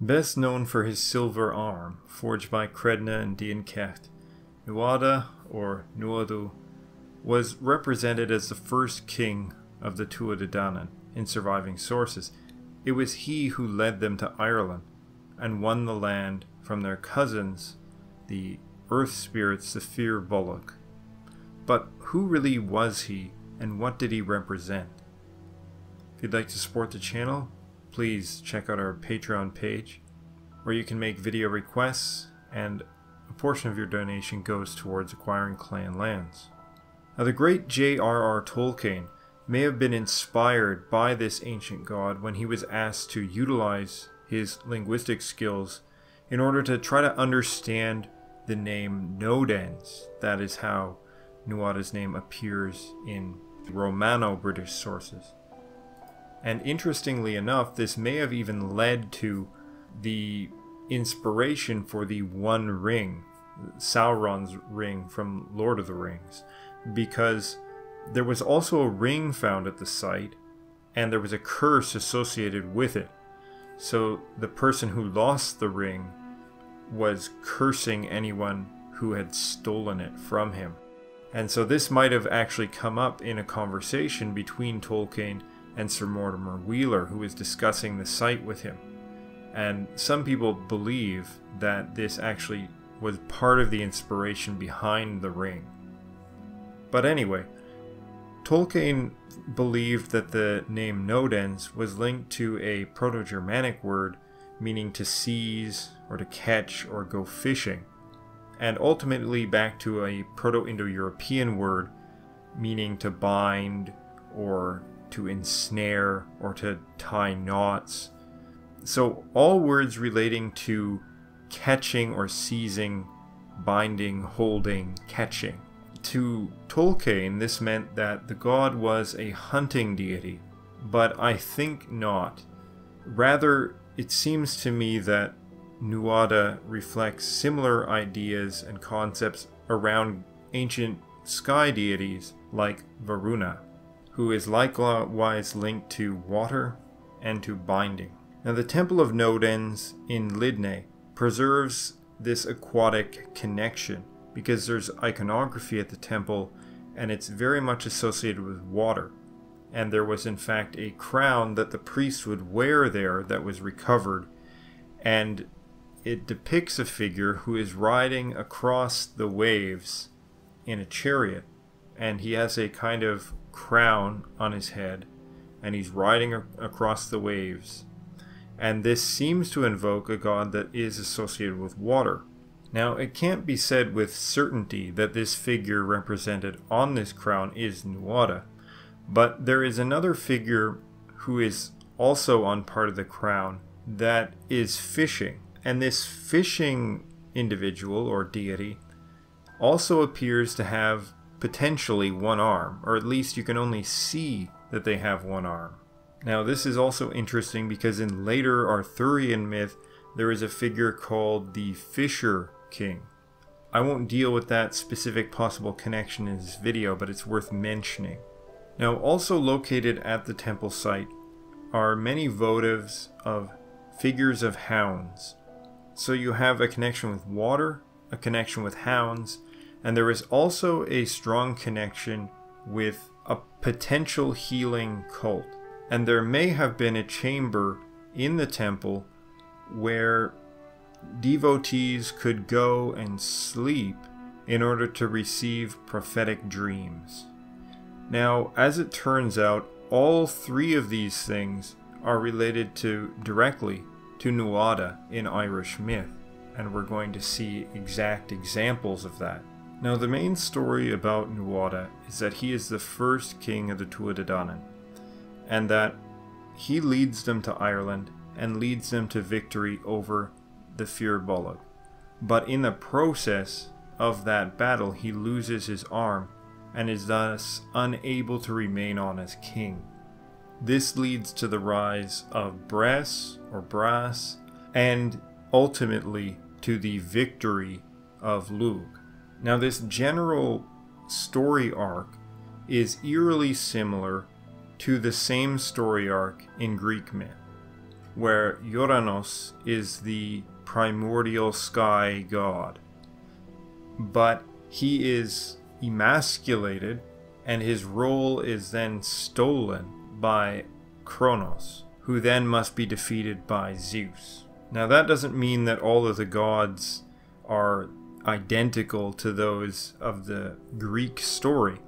Best known for his silver arm, forged by Credna and Dian Cecht, Nuada, or Nuadu, was represented as the first king of the Tuatha De Danann in surviving sources. It was he who led them to Ireland and won the land from their cousins, the earth spirits, the Fir Bolg. But who really was he, and what did he represent? If you'd like to support the channel, please check out our Patreon page, where you can make video requests, and a portion of your donation goes towards acquiring clan lands. Now, the great J.R.R. Tolkien may have been inspired by this ancient god when he was asked to utilize his linguistic skills in order to try to understand the name Nodens. That is how Nuada's name appears in Romano British sources. And interestingly enough, this may have even led to the inspiration for the One Ring, Sauron's ring from Lord of the Rings, because there was also a ring found at the site, and there was a curse associated with it. So the person who lost the ring was cursing anyone who had stolen it from him. And so this might have actually come up in a conversation between Tolkien and Sir Mortimer Wheeler, who was discussing the site with him. And some people believe that this actually was part of the inspiration behind the ring. But anyway, Tolkien believed that the name Nodens was linked to a Proto Germanic word meaning to seize or to catch or go fishing, and ultimately back to a Proto Indo European word meaning to bind or to ensnare or to tie knots. So, all words relating to catching or seizing, binding, holding, catching. To Tolkien, this meant that the god was a hunting deity, but I think not. Rather, it seems to me that Nuada reflects similar ideas and concepts around ancient sky deities like Varuna, who is likewise linked to water and to binding. Now, the Temple of Nodens in Lydney preserves this aquatic connection because there's iconography at the temple and it's very much associated with water. And there was in fact a crown that the priest would wear there that was recovered. And it depicts a figure who is riding across the waves in a chariot. And he has a kind of crown on his head and he's riding across the waves and this seems to invoke a god that is associated with water now it can't be said with certainty that this figure represented on this crown is Nuada but there is another figure who is also on part of the crown that is fishing. And this fishing individual or deity also appears to have potentially one arm, or at least you can only see that they have one arm. Now, this is also interesting because in later Arthurian myth, there is a figure called the Fisher King. I won't deal with that specific possible connection in this video, but it's worth mentioning. Now, also located at the temple site are many votives of figures of hounds. So you have a connection with water, a connection with hounds, and there is also a strong connection with a potential healing cult. And there may have been a chamber in the temple where devotees could go and sleep in order to receive prophetic dreams. Now, as it turns out, all three of these things are related to directly to Nuada in Irish myth, and we're going to see exact examples of that. Now, the main story about Nuada is that he is the first king of the Tuatha and that he leads them to Ireland and leads them to victory over the Fir Bolg. But in the process of that battle, he loses his arm and is thus unable to remain on as king. This leads to the rise of Bres or Brass and ultimately to the victory of Lugh. Now, this general story arc is eerily similar to the same story arc in Greek myth. where Uranos is the primordial sky god. But he is emasculated, and his role is then stolen by Kronos, who then must be defeated by Zeus. Now, that doesn't mean that all of the gods are identical to those of the Greek story,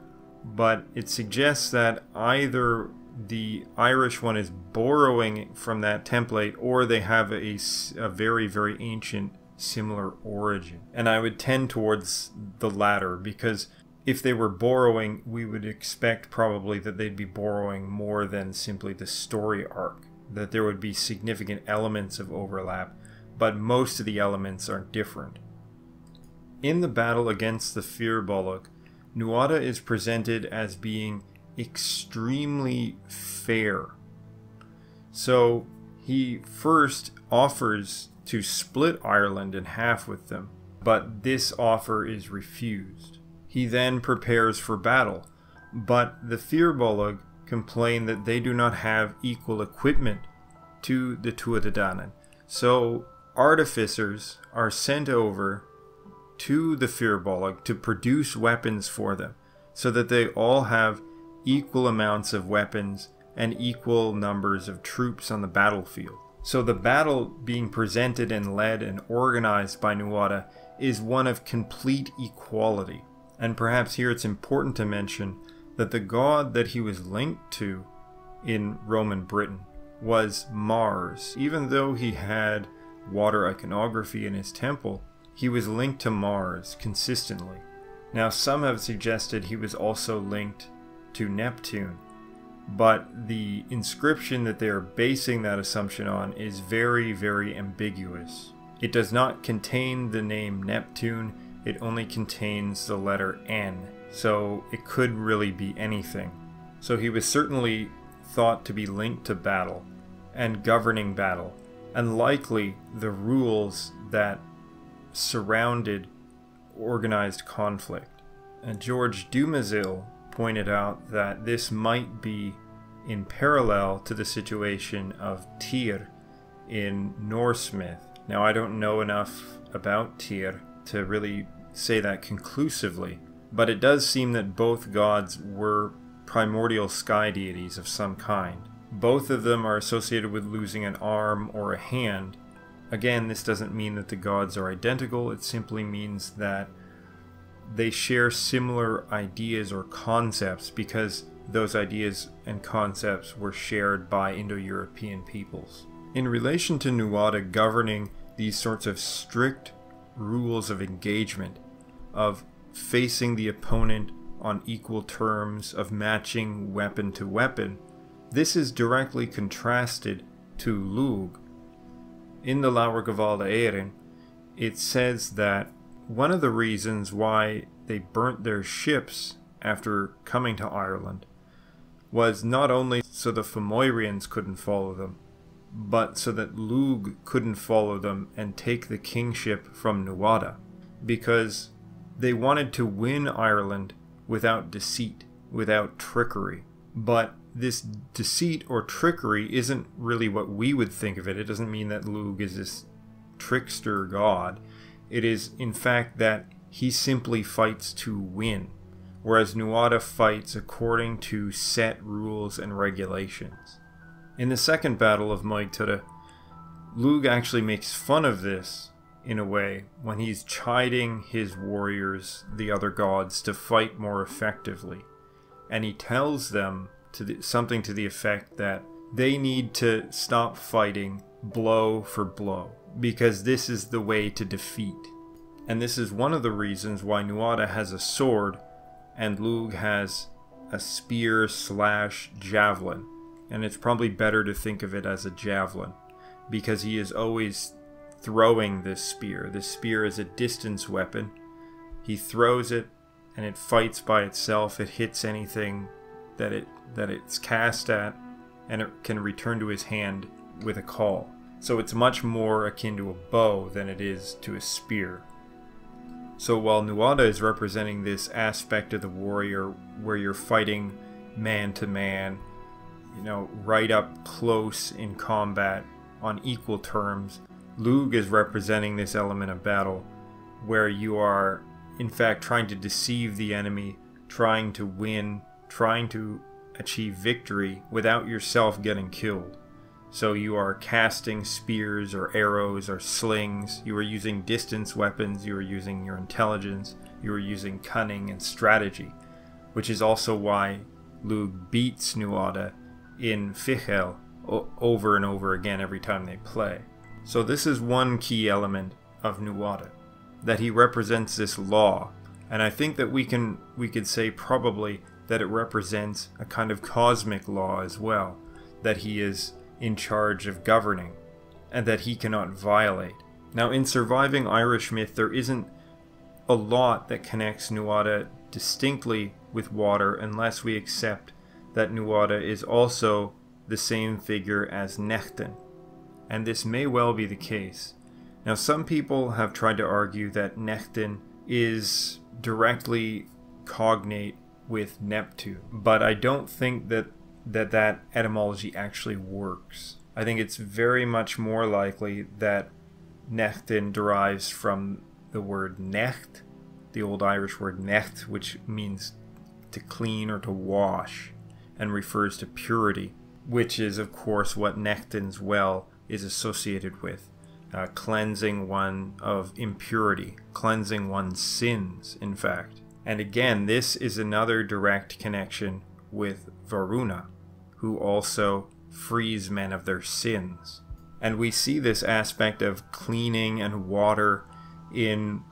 but it suggests that either the Irish one is borrowing from that template or they have a, a very, very ancient similar origin. And I would tend towards the latter because if they were borrowing, we would expect probably that they'd be borrowing more than simply the story arc, that there would be significant elements of overlap, but most of the elements are different. In the battle against the Firbolg, Nuada is presented as being extremely fair. So he first offers to split Ireland in half with them, but this offer is refused. He then prepares for battle, but the Firbolg complain that they do not have equal equipment to the Tuatha Danann. So artificers are sent over to the Firbolg to produce weapons for them, so that they all have equal amounts of weapons and equal numbers of troops on the battlefield. So the battle being presented and led and organized by Nuada is one of complete equality. And perhaps here it's important to mention that the god that he was linked to in Roman Britain was Mars. Even though he had water iconography in his temple, he was linked to Mars consistently. Now, some have suggested he was also linked to Neptune, but the inscription that they are basing that assumption on is very, very ambiguous. It does not contain the name Neptune, it only contains the letter N, so it could really be anything. So he was certainly thought to be linked to battle and governing battle, and likely the rules that surrounded organized conflict. And George Dumézil pointed out that this might be in parallel to the situation of Tyr in Norse myth. Now, I don't know enough about Tyr to really say that conclusively, but it does seem that both gods were primordial sky deities of some kind. Both of them are associated with losing an arm or a hand, Again, this doesn't mean that the gods are identical, it simply means that they share similar ideas or concepts because those ideas and concepts were shared by Indo European peoples. In relation to Nuada governing these sorts of strict rules of engagement, of facing the opponent on equal terms, of matching weapon to weapon, this is directly contrasted to Lugh, in the Leabhar Gabhála Érenn, it says that one of the reasons why they burnt their ships after coming to Ireland was not only so the Fomorians couldn't follow them, but so that Lug couldn't follow them and take the kingship from Nuada, because they wanted to win Ireland without deceit, without trickery. But this deceit or trickery isn't really what we would think of it. It doesn't mean that Lugh is this trickster god. It is, in fact, that he simply fights to win, whereas Nuada fights according to set rules and regulations. In the second battle of Maig Tuireadh, Lugh actually makes fun of this in a way when he's chiding his warriors, the other gods, to fight more effectively. And he tells them to the, something to the effect that they need to stop fighting blow for blow because this is the way to defeat. And this is one of the reasons why Nuada has a sword and Lug has a spear slash javelin. And it's probably better to think of it as a javelin because he is always throwing this spear. This spear is a distance weapon. He throws it and it fights by itself. It hits anything that it that it's cast at, and it can return to his hand with a call. So it's much more akin to a bow than it is to a spear. So while Nuada is representing this aspect of the warrior where you're fighting man to man, you know, right up close in combat on equal terms. Lugh is representing this element of battle where you are, in fact, trying to deceive the enemy, trying to win, trying to achieve victory without yourself getting killed. So you are casting spears or arrows or slings, you are using distance weapons, you are using your intelligence, you are using cunning and strategy, which is also why Lug beats Nuada in Fichel over and over again every time they play. So this is one key element of Nuada, that he represents this law, and I think that we can we could say probably that it represents a kind of cosmic law as well, that he is in charge of governing, and that he cannot violate. Now, in surviving Irish myth, there isn't a lot that connects Nuada distinctly with water unless we accept that Nuada is also the same figure as Nechtan, and this may well be the case. Now, some people have tried to argue that Nechtan is directly cognate with Neptune, but I don't think that that that etymology actually works. I think it's very much more likely that Nechtan derives from the word necht, the old Irish word necht, which means to clean or to wash, and refers to purity, which is, of course, what Nechtan's well is associated with. Uh, cleansing one of impurity, cleansing one's sins, in fact. And again, this is another direct connection with Varuna, who also frees men of their sins. And we see this aspect of cleaning and water in,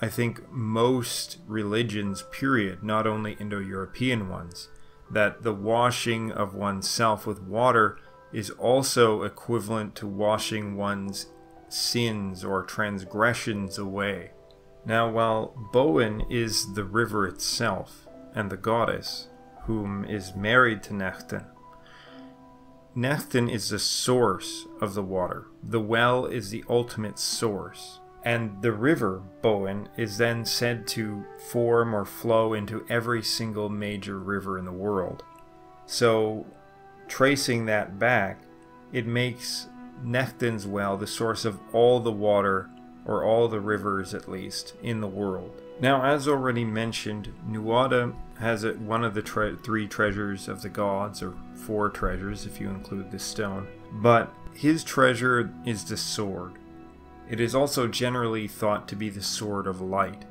I think, most religions, period, not only Indo European ones. That the washing of oneself with water is also equivalent to washing one's sins or transgressions away. Now, while Boann is the river itself and the goddess, whom is married to Nechtan. Nechtan is the source of the water. The well is the ultimate source. And the river, Boann, is then said to form or flow into every single major river in the world. So, tracing that back, it makes Nechtan's well the source of all the water, or all the rivers at least, in the world. Now, as already mentioned, Nuada has it one of the tre- three treasures of the gods, or four treasures if you include the stone. But his treasure is the sword. It is also generally thought to be the sword of light.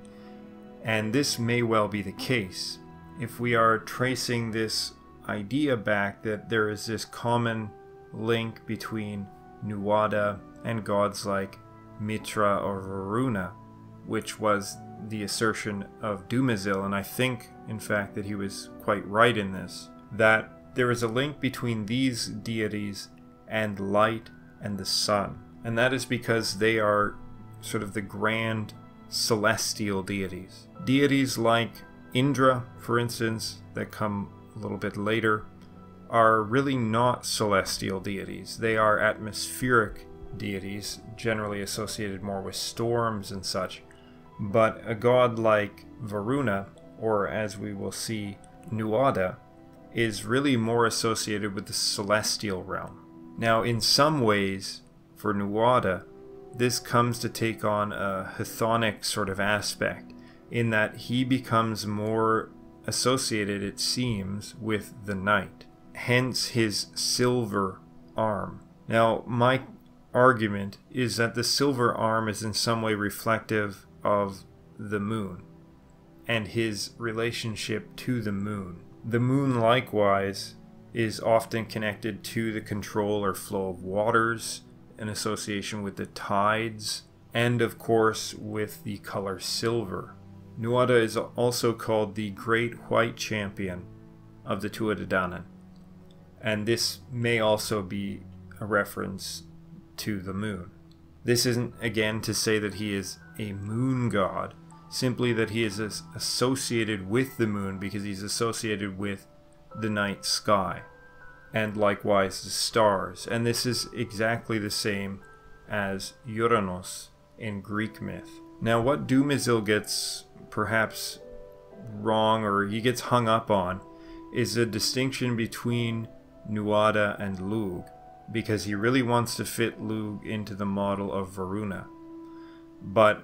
And this may well be the case. If we are tracing this idea back that there is this common link between Nuada and gods like Mitra or Varuna, which was the assertion of Dumézil, and I think, in fact, that he was quite right in this, that there is a link between these deities and light and the sun. And that is because they are sort of the grand celestial deities. Deities like Indra, for instance, that come a little bit later, are really not celestial deities. They are atmospheric deities, generally associated more with storms and such. But a god like Varuna, or as we will see, Nuada, is really more associated with the celestial realm. Now, in some ways, for Nuada, this comes to take on a chthonic sort of aspect, in that he becomes more associated, it seems, with the night. Hence his silver arm. Now, my argument is that the silver arm is in some way reflective of the moon and his relationship to the moon. The moon, likewise, is often connected to the control or flow of waters in association with the tides, and of course with the color silver. Nuada is also called the Great White Champion of the Tuatha Danann, and this may also be a reference to the moon. This isn't again to say that he is a moon god, simply that he is associated with the moon because he's associated with the night sky, and likewise the stars. And this is exactly the same as Uranus in Greek myth. Now, what Dumézil gets perhaps wrong or he gets hung up on is the distinction between Nuada and Lugh. Because he really wants to fit Lug into the model of Varuna. But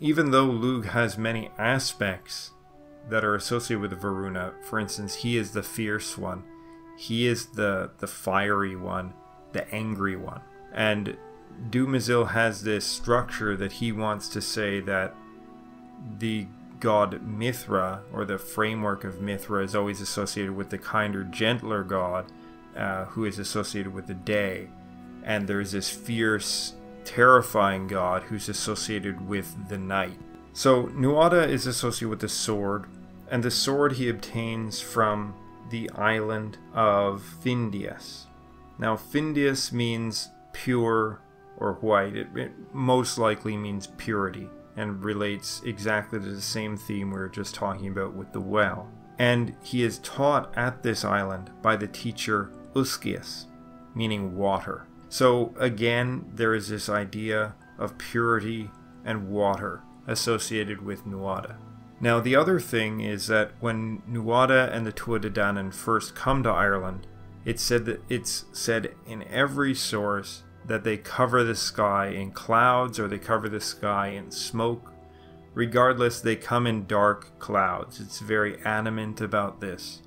even though Lug has many aspects that are associated with Varuna, for instance, he is the fierce one, he is the the fiery one, the angry one. And Dumézil has this structure that he wants to say that the god Mithra, or the framework of Mithra, is always associated with the kinder, gentler god uh, who is associated with the day. And there's this fierce, terrifying god who's associated with the night. So Nuada is associated with the sword, and the sword he obtains from the island of Findias. Now, Findias means pure or white. It, it, most likely means purity and relates exactly to the same theme we were just talking about with the well. And he is taught at this island by the teacher Uiscias, meaning water. So again, there is this idea of purity and water associated with Nuada. Now, the other thing is that when Nuada and the Tuatha first come to Ireland, it's said that it's said in every source that they cover the sky in clouds or they cover the sky in smoke. Regardless, they come in dark clouds. It's very animate about this.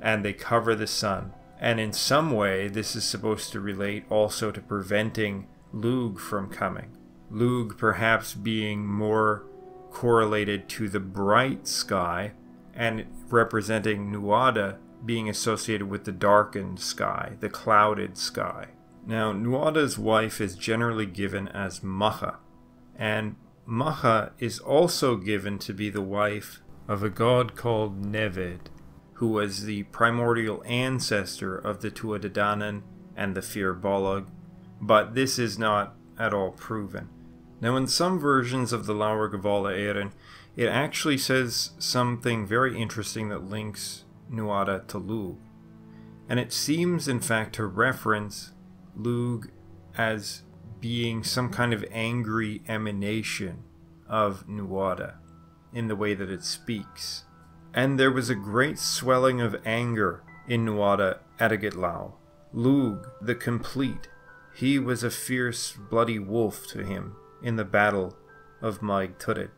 And they cover the sun. And in some way, this is supposed to relate also to preventing Lugh from coming. Lugh perhaps being more correlated to the bright sky and representing Nuada being associated with the darkened sky, the clouded sky. Now, Nuada's wife is generally given as Macha, and Macha is also given to be the wife of a god called Nemed, who was the primordial ancestor of the Danann and the Fir Bolg, but this is not at all proven. Now, in some versions of the Leabhar Gabhála Éireann, it actually says something very interesting that links Nuada to Lugh. And it seems, in fact, to reference Lugh as being some kind of angry emanation of Nuada in the way that it speaks. And there was a great swelling of anger in Nuada at Agitlau. Lugh, the complete, he was a fierce, bloody wolf to him in the battle of Maig Tuired.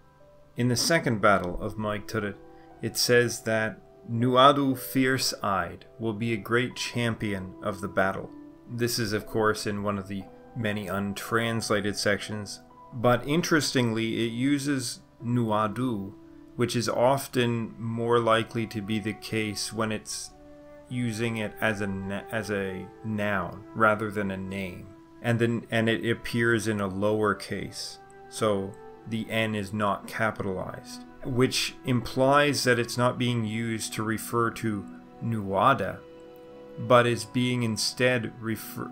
In the second battle of Maig Tuired, it says that Nuadu Fierce Eyed will be a great champion of the battle. This is, of course, in one of the many untranslated sections, but interestingly, it uses Nuadu, which is often more likely to be the case when it's using it as a as a noun rather than a name, and then and it appears in a lower case, so the n is not capitalized, which implies that it's not being used to refer to Nuada, but is being instead refer-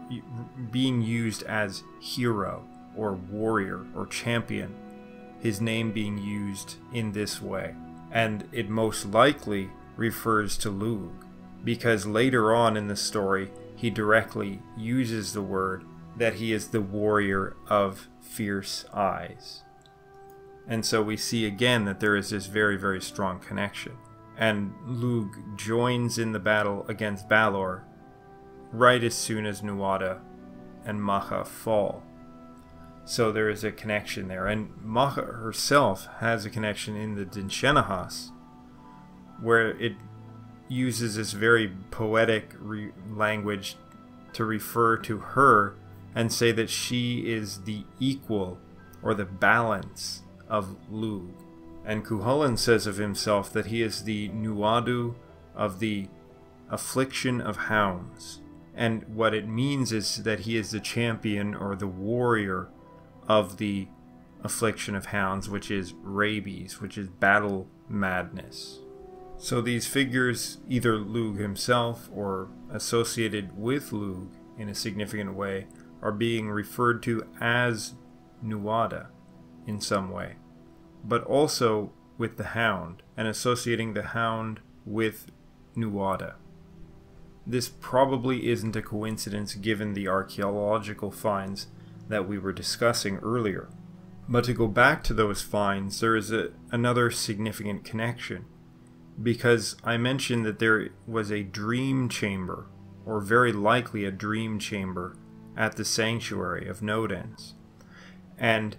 being used as hero or warrior or champion, his name being used in this way. And it most likely refers to Lug, because later on in the story, he directly uses the word that he is the warrior of fierce eyes. And so we see again that there is this very, very strong connection and Lug joins in the battle against Balor right as soon as Nuada and Macha fall. So there is a connection there. And Macha herself has a connection in the Dindshenchas, where it uses this very poetic language to refer to her and say that she is the equal or the balance of Lug. And Cuchulainn says of himself that he is the Nuadu of the affliction of hounds. And what it means is that he is the champion or the warrior of the affliction of hounds, which is rabies, which is battle madness. So these figures, either Lug himself or associated with Lug in a significant way, are being referred to as Nuada in some way but also with the hound and associating the hound with Nuada. This probably isn't a coincidence given the archaeological finds that we were discussing earlier. But to go back to those finds, there is a, another significant connection. Because I mentioned that there was a dream chamber or very likely a dream chamber, at the sanctuary of Nodens. And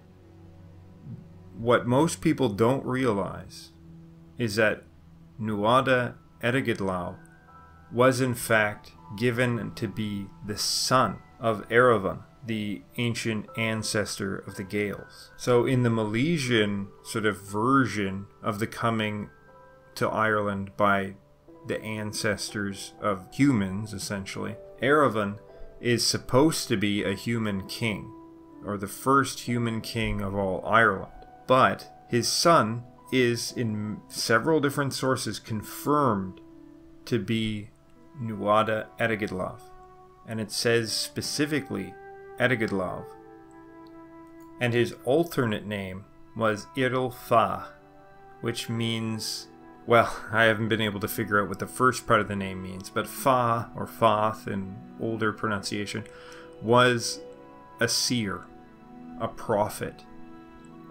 what most people don't realize is that Nuada Erigedlau was in fact given to be the son of Erevan, the ancient ancestor of the Gaels. So, in the Milesian sort of version of the coming to Ireland by the ancestors of humans, essentially, Erevan is supposed to be a human king, or the first human king of all Ireland. But his son is, in several different sources, confirmed to be Nuada Erigedlav, and it says specifically Erigedlav. And his alternate name was Iril Fa, which means, well, I haven't been able to figure out what the first part of the name means, but Fa, or Fath in older pronunciation, was a seer, a prophet.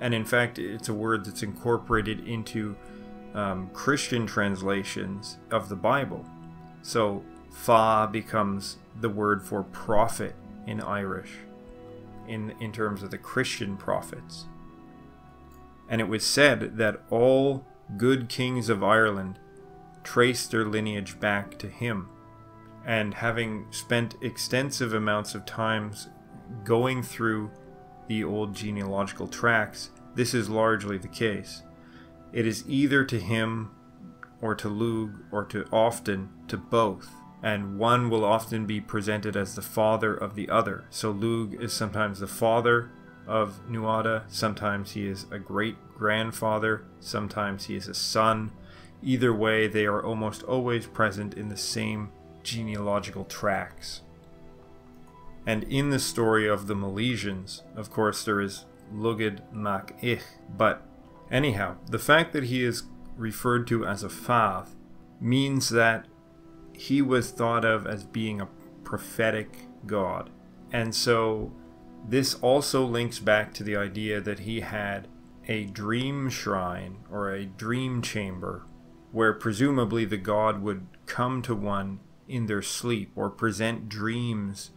And in fact, it's a word that's incorporated into um, Christian translations of the Bible. So Fa becomes the word for prophet in Irish, in, in terms of the Christian prophets. And it was said that all good kings of Ireland traced their lineage back to him. And having spent extensive amounts of times going through the old genealogical tracks, this is largely the case. It is either to him or to Lug or to often to both, and one will often be presented as the father of the other. So Lug is sometimes the father of Nuada, sometimes he is a great grandfather, sometimes he is a son. Either way, they are almost always present in the same genealogical tracks. And in the story of the Milesians, of course, there is Lugaid Mac Ich, but anyhow, the fact that he is referred to as a Fath means that he was thought of as being a prophetic god. And so this also links back to the idea that he had a dream shrine or a dream chamber where presumably the god would come to one in their sleep or present dreams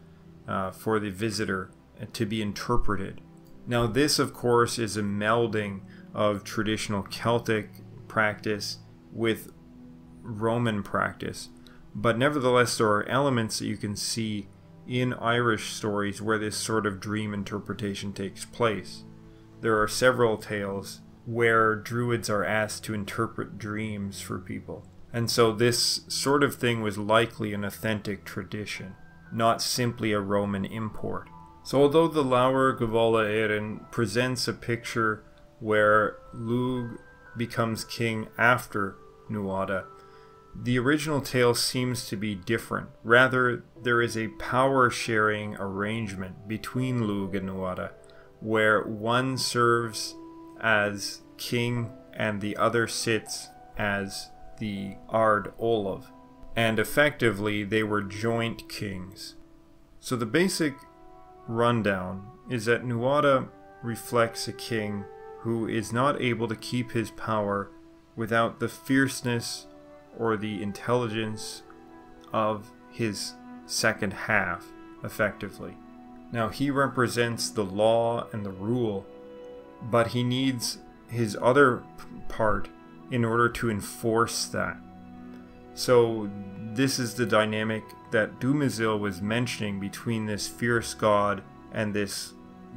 uh, for the visitor to be interpreted. Now, this, of course, is a melding of traditional Celtic practice with Roman practice. But nevertheless, there are elements that you can see in Irish stories where this sort of dream interpretation takes place. There are several tales where druids are asked to interpret dreams for people. And so this sort of thing was likely an authentic tradition, not simply a Roman import. So although the Leabhar Gabhála Érenn presents a picture where Lug becomes king after Nuada, the original tale seems to be different. Rather, there is a power sharing arrangement between Lug and Nuada, where one serves as king and the other sits as the Ard Olav. And effectively, they were joint kings. So the basic rundown is that Nuada reflects a king who is not able to keep his power without the fierceness or the intelligence of his second half, effectively. Now, he represents the law and the rule, but he needs his other part in order to enforce that. So, this is the dynamic that Dumézil was mentioning between this fierce god and this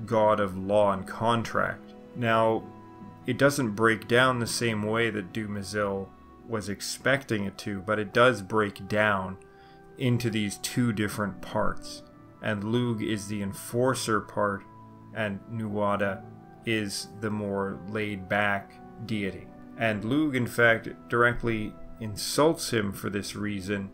god of law and contract. Now, it doesn't break down the same way that Dumézil was expecting it to, but it does break down into these two different parts. And Lugh is the enforcer part, and Nuada is the more laid back deity. And Lugh, in fact, directly insults him for this reason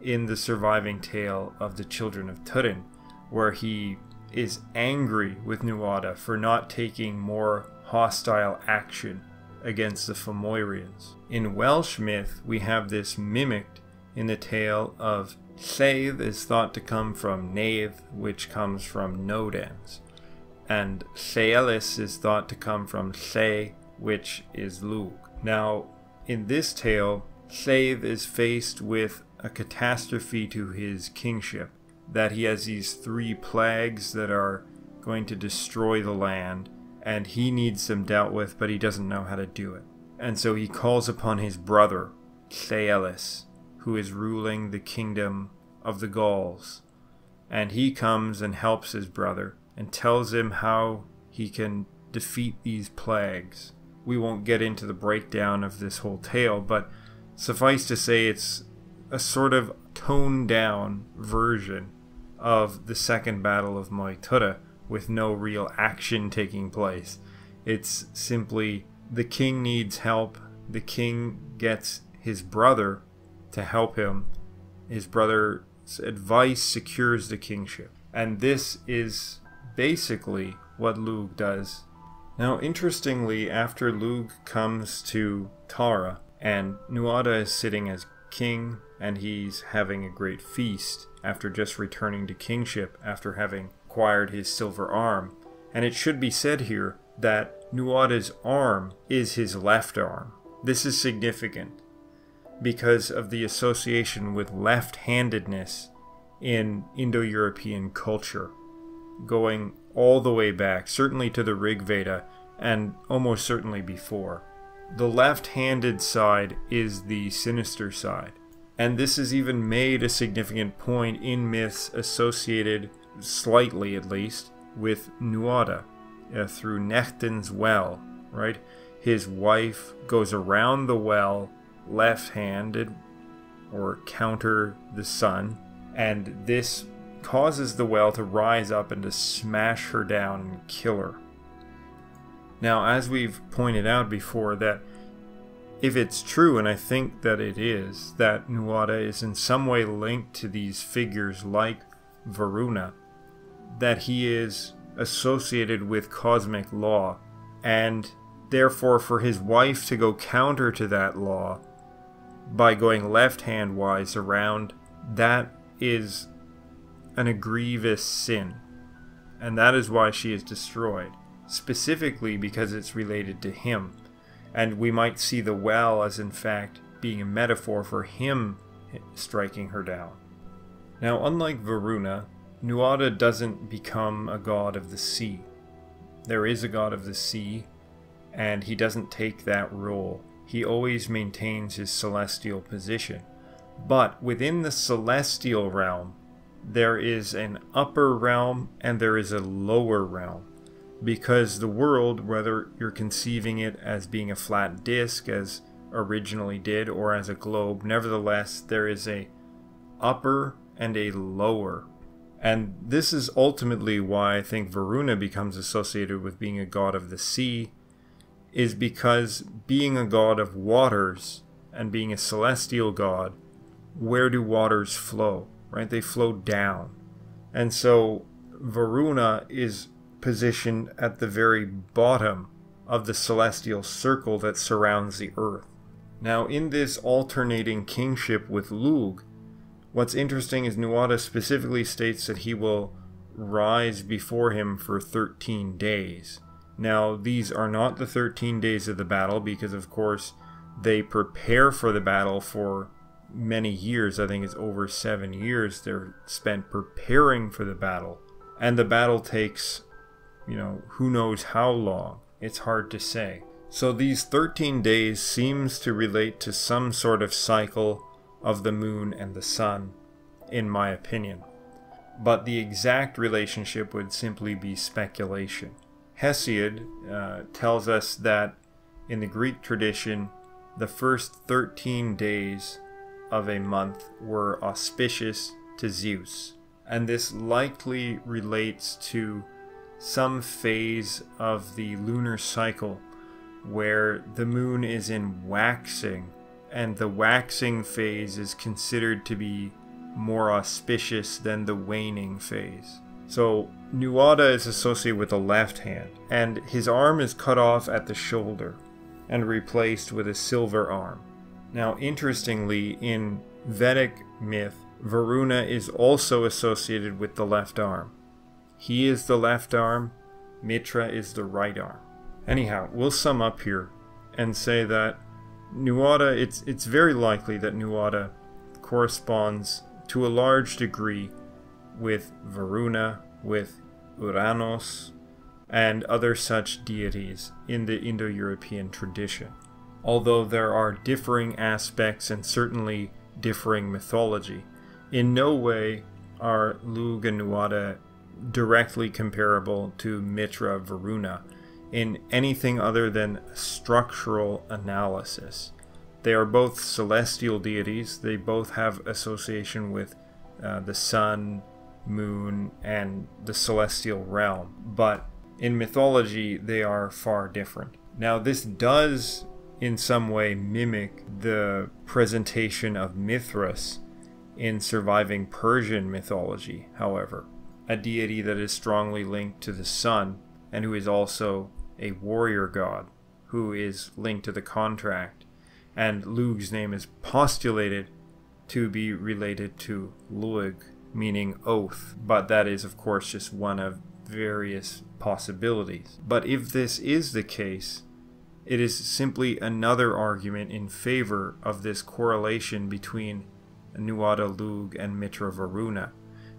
in the surviving tale of the children of Tuireann, where he is angry with Nuada for not taking more hostile action against the Fomorians. In Welsh myth, we have this mimicked in the tale of Lludd is thought to come from Nave, which comes from Nodens, and Llefelys is thought to come from Se, which is Lugh. Now, in this tale, Lludd is faced with a catastrophe to his kingship. That he has these three plagues that are going to destroy the land, and he needs them dealt with, but he doesn't know how to do it. And so he calls upon his brother, Llefelys, who is ruling the kingdom of the Gauls. And he comes and helps his brother and tells him how he can defeat these plagues. We won't get into the breakdown of this whole tale, but suffice to say, it's a sort of toned down version of the second battle of Moytura with no real action taking place. It's simply the king needs help, the king gets his brother to help him. His brother's advice secures the kingship. And this is basically what Lug does. Now, interestingly, after Lug comes to Tara, and Nuada is sitting as king, and he's having a great feast after just returning to kingship after having acquired his silver arm. And it should be said here that Nuada's arm is his left arm. This is significant because of the association with left handedness in Indo European culture, going all the way back, certainly to the Rig Veda, and almost certainly before. The left handed side is the sinister side. And this is even made a significant point in myths associated, slightly at least, with Nuada uh, through Nechtan's well, right? His wife goes around the well left handed or counter the sun, and this causes the well to rise up and to smash her down and kill her. Now, as we've pointed out before, that if it's true, and I think that it is, that Nuada is in some way linked to these figures like Varuna, that he is associated with cosmic law, and therefore for his wife to go counter to that law by going left hand wise around, that is an egregious sin. And that is why she is destroyed, specifically because it's related to him. And we might see the well as, in fact, being a metaphor for him striking her down. Now, unlike Varuna, Nuada doesn't become a god of the sea. There is a god of the sea, and he doesn't take that role he always maintains his celestial position. But within the celestial realm, there is an upper realm and there is a lower realm. Because the world, whether you're conceiving it as being a flat disk, as originally did, or as a globe, nevertheless, there is a upper and a lower. And this is ultimately why I think Varuna becomes associated with being a god of the sea is because being a god of waters and being a celestial god, where do waters flow? Right? They flow down. And so Varuna is positioned at the very bottom of the celestial circle that surrounds the earth. Now, in this alternating kingship with Lugh, what's interesting is Nuada specifically states that he will rise before him for 13 days. Now, these are not the 13 days of the battle because, of course, they prepare for the battle for many years. I think it's over seven years they're spent preparing for the battle. And the battle takes, you know, who knows how long. It's hard to say. So these 13 days seems to relate to some sort of cycle of the moon and the sun, in my opinion. But the exact relationship would simply be speculation. Hesiod uh, tells us that in the Greek tradition, the first 13 days of a month were auspicious to Zeus. And this likely relates to some phase of the lunar cycle where the moon is in waxing, and the waxing phase is considered to be more auspicious than the waning phase. So Nuada is associated with the left hand, and his arm is cut off at the shoulder and replaced with a silver arm. Now, interestingly, in Vedic myth, Varuna is also associated with the left arm. He is the left arm, Mitra is the right arm. Anyhow, we'll sum up here and say that Nuada, it's, it's very likely that Nuada corresponds to a large degree with Varuna, with Uranos, and other such deities in the Indo European tradition. Although there are differing aspects and certainly differing mythology, in no way are Lugh and Nuada directly comparable to Mitra Varuna in anything other than structural analysis. They are both celestial deities, they both have association with uh, the sun, moon, and the celestial realm, but in mythology they are far different. Now, this does in some way mimic the presentation of Mithras in surviving Persian mythology, however, a deity that is strongly linked to the sun and who is also a warrior god who is linked to the contract. And Lugh's name is postulated to be related to Luig, meaning oath, but that is, of course, just one of various possibilities. But if this is the case, it is simply another argument in favor of this correlation between Nuada Lugh and Mitra Varuna,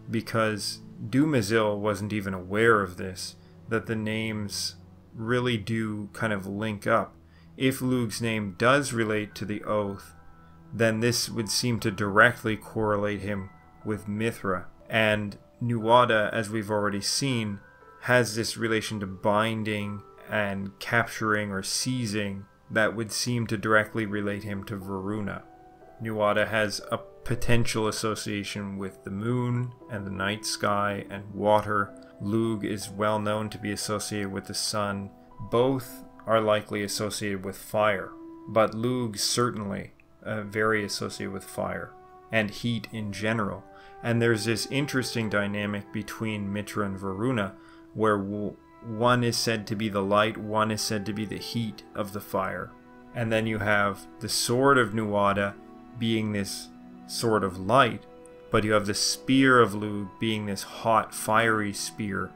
because Dumézil wasn't even aware of this, that the names really do kind of link up. If Lug's name does relate to the oath, then this would seem to directly correlate him with Mithra. And Nuada, as we've already seen, has this relation to binding and capturing or seizing that would seem to directly relate him to Varuna. Nuada has a potential association with the moon and the night sky and water. Lugh is well known to be associated with the sun. Both are likely associated with fire, but Lugh certainly uh, very associated with fire and heat in general. And there's this interesting dynamic between Mitra and Varuna where one is said to be the light, one is said to be the heat of the fire. And then you have the sword of Nuada being this sword of light, but you have the spear of Lugh being this hot, fiery spear,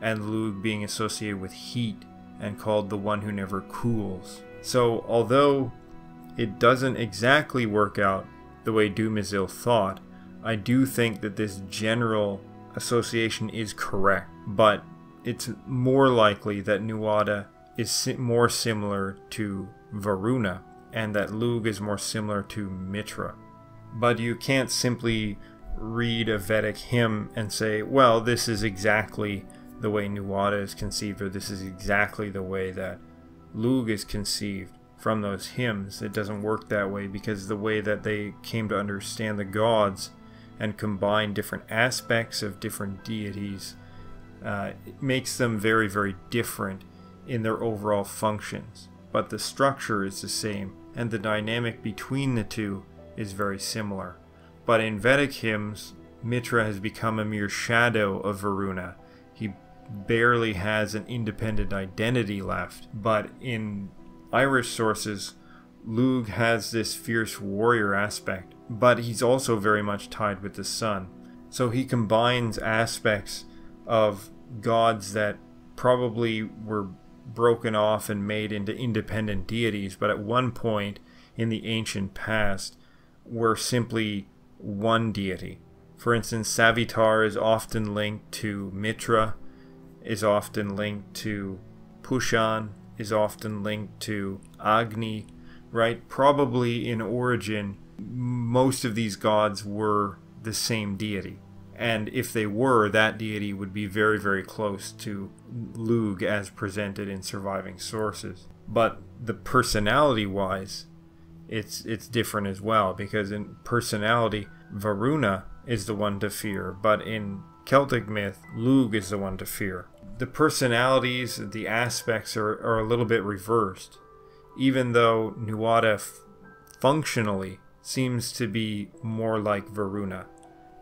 and Lugh being associated with heat and called the one who never cools. So, although it doesn't exactly work out the way Dumézil thought, I do think that this general association is correct, but it's more likely that Nuada is more similar to Varuna and that Lugh is more similar to Mitra. But you can't simply read a Vedic hymn and say, well, this is exactly the way Nuada is conceived, or this is exactly the way that Lug is conceived from those hymns. It doesn't work that way because the way that they came to understand the gods and combine different aspects of different deities uh, makes them very, very different in their overall functions. But the structure is the same, and the dynamic between the two is very similar. But in Vedic hymns, Mitra has become a mere shadow of Varuna. He barely has an independent identity left. But in Irish sources, Lug has this fierce warrior aspect, but he's also very much tied with the sun. So he combines aspects of gods that probably were broken off and made into independent deities, but at one point in the ancient past were simply one deity. For instance, Savitar is often linked to Mitra, is often linked to Pushan, is often linked to Agni, right? Probably in origin, most of these gods were the same deity. And if they were, that deity would be very, very close to Lug as presented in surviving sources. But the personality wise, it's it's different as well because in personality, Varuna is the one to fear, but in Celtic myth, Lugh is the one to fear. The personalities, the aspects are, are a little bit reversed, even though Nuada functionally seems to be more like Varuna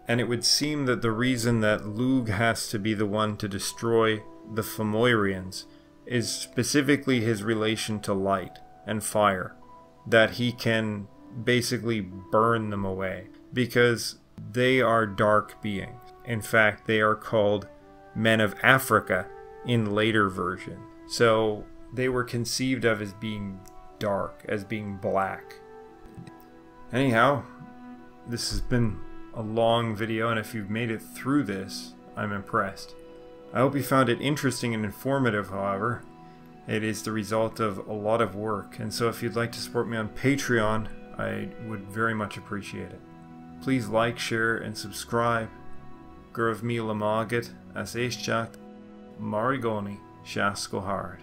and it would seem that the reason that Lugh has to be the one to destroy the Fomorians is specifically his relation to light and fire, that he can basically burn them away, because they are dark beings. In fact, they are called men of Africa in later version. So they were conceived of as being dark, as being black. Anyhow, this has been a long video, and if you've made it through this, I'm impressed. I hope you found it interesting and informative, however. It is the result of a lot of work, and so if you'd like to support me on Patreon, I would very much appreciate it. Please like, share, and subscribe. Gurv mi lamagat as éisteach Marigoni Shasko Hard.